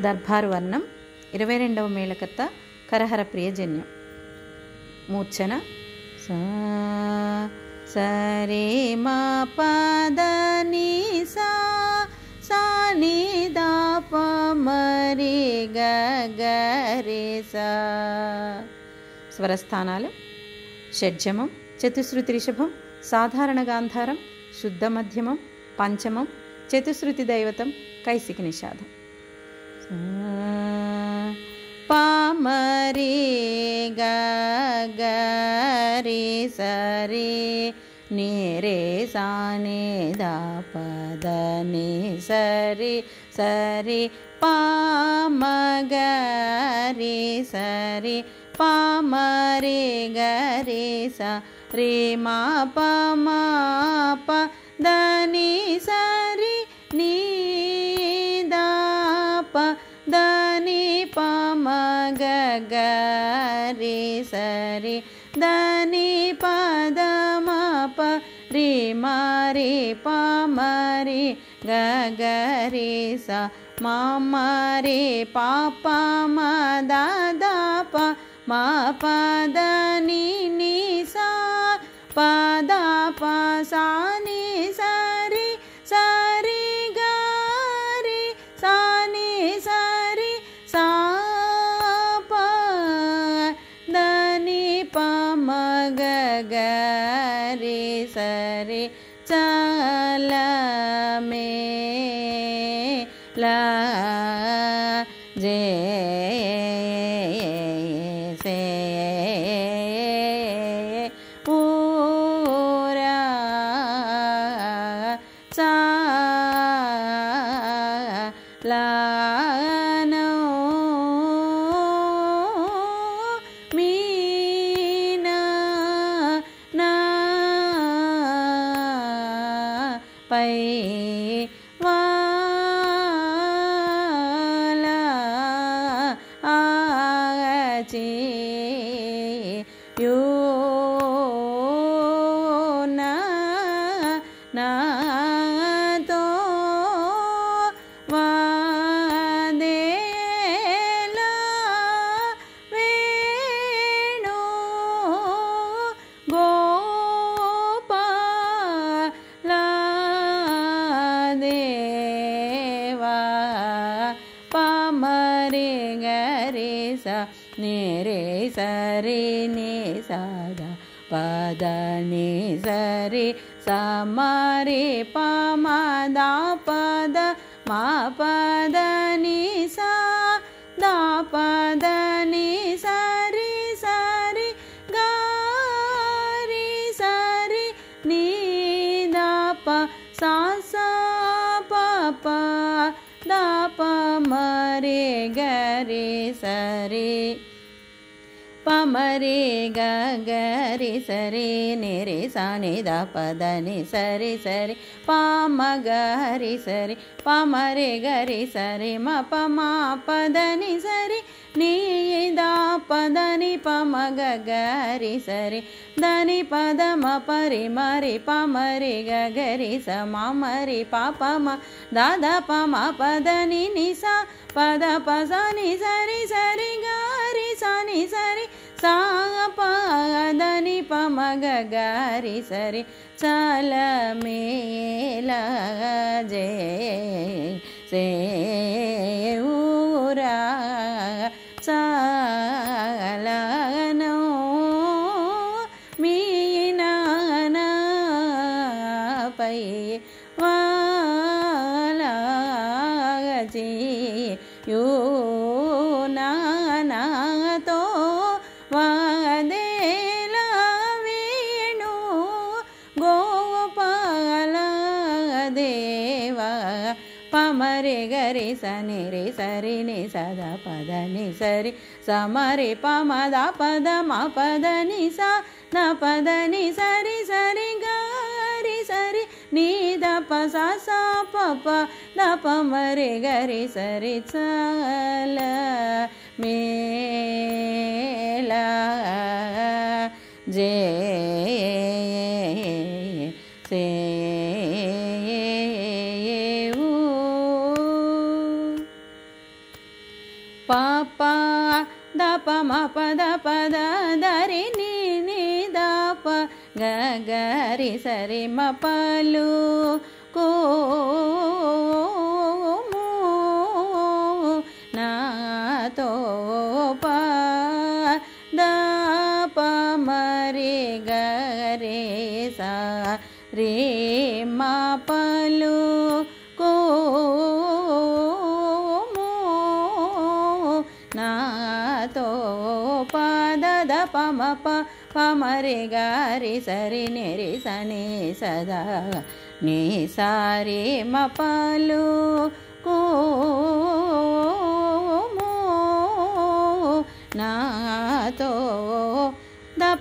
దర్బారు వర్ణం ఇరవై రెండవ మేళకర్త కరహర ప్రియజన్యం. మూర్ఛన. సరే మా పద సా సా ని మరి గ సా. స్వరస్థానాలు. షడ్జమం చతుశ్రుతి రిషభం సాధారణ గాంధారం శుద్ధ మధ్యమం పంచమం చతుశ్రుతి దైవతం కైసిక నిషాదం पामरी गी सरि निरे से दाप धनि सरि सरि पगरि सरि परि गरि सि मा पमा प धनि सरि नि गी सरी धनि पादा मा पी मा पामरी गगरि सा मा पापा मा दादा पा मा पि नि la स निरे सरि नि पदनि सरि समरे पमादा पद मा पद नि सा दा पद नि स दनि सरि सरि गरि नि दा प सा पमरे गरे सरे, पमरे ग गरे सरे, नेरे साने दा पदने सरे सरे, पम गरे सरे, पामरे गरे सरे म पमा पदने सरे नी दा ని సరి నీ ద పద ని పమ గ గరి సరి దని పద మ పరి మరి పమరి గ గరి స మ మరి పాప మ దాద ప మ పద ని ని సా పద ప స ని సరి సరి గారి స ని సరి సా పదని పమ గరి సరి చల మేల జే సే పమరే గరే సని రే సరి ని సద పద ని సరి. సమరే పమద పద మ పద ని స న పద ని సరి సరి గారి సరి. నీ ద ప సా సా ప ప ద ప మరే గరి సరి చల మేల జే సే పమ పద పద దరి నీ దాప దప గరి సరి మపలు కో నాతో ప దప మరి గరే సా రే మపలు పద ద పమ ప పమరి గారి సరి నిరి సని సదా నీ సారి మపలు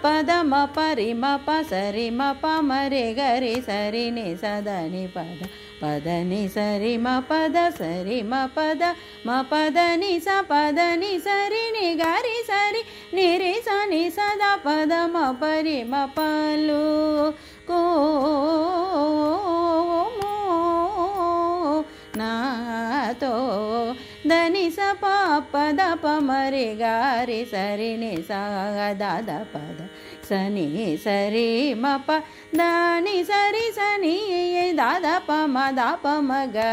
పదమ పరిమ ద పద ప సరి ప మరి గరి సరిని సదని పద పదని సరిమ పద సరిమ పద మ పదని స పదని సరిని గరి సరి నిరి సని సద పదమ పరిమ పలు కో ನಾತೋ ಧನಿ ಸ ಪಾಪ ದ ಪ ಮರೆ ಗಾರೆ ಸರಿ ನೆ ಸ ದ ದ ಪ ದ ಸನಿ ಸರಿ ಮ ಪ ಧನಿ ಸರಿ ಸನಿ ದ ದ ಪ ಮ ದ ಪ ಮ ಗ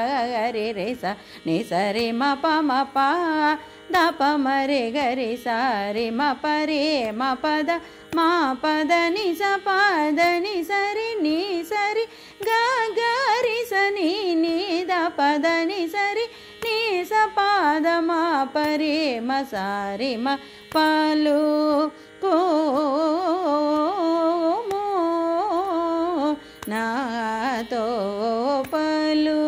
ರೆ ರೆ ಸ ನಿ ಸರಿ ಮ ಪ ಮ ಪ ದ ಪ ಮ ರೆ ಗ ರೆ ಸ ರೆ ಮ ಪ ರೇ ಮ ಪ ದ ಮ ಪ ದ ನಿ ಸ ಪ ದ ನಿ ಸರಿ ನಿ ಸರಿ ಗ ಗ ರಿ ಸ ನೀ పదని సరి నీ సపాదమా పరేమ సారిమ పాలు కోమో నాతో పలు